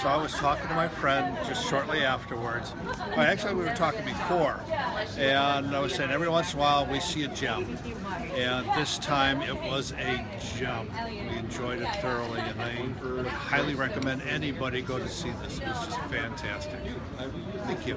So I was talking to my friend just shortly afterwards. Well, actually, we were talking before, and I was saying every once in a while we see a gem, and this time it was a gem. We enjoyed it thoroughly, and I highly recommend anybody go to see this. It was just fantastic. Thank you.